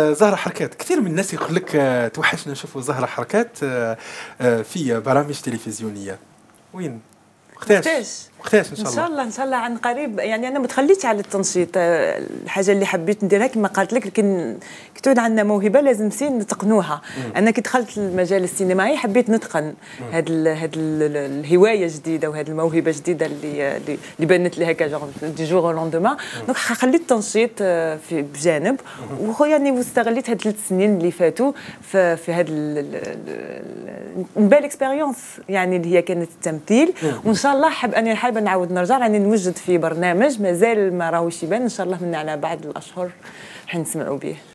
زهرة حركات كثير من الناس يقول لك آه، توحشنا نشوفوا زهرة حركات آه، آه، في برامج تلفزيونية وين؟ وقتاش؟ وقتاش إن شاء الله. ان شاء الله إن شاء الله عن قريب. يعني أنا ما تخليتش على التنشيط آه، الحاجة اللي حبيت نديرها كما قالت لك لكن كي تعود عندنا موهبة لازم سين نتقنوها. أنا كي دخلت المجال السينمائي حبيت نتقن هاد هاد الهواية جديدة وهاد الموهبة جديدة اللي اللي بانت لي هكا دي جور لوندوما. دونك خليت التنشيط آه، في بجانب. ويعني واستغليت هاد ثلاث سنين اللي فاتوا في, في هاد بال expérience يعني اللي هي كانت التمثيل. وإن شاء الله حاب أنا حابه نعاود نرجع راني نوجد في برنامج مازال ما راهوش يبان. إن شاء الله من على بعد الأشهر حنسمعوا به.